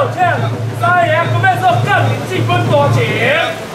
道歉，三爷，不们说降临气氛多情。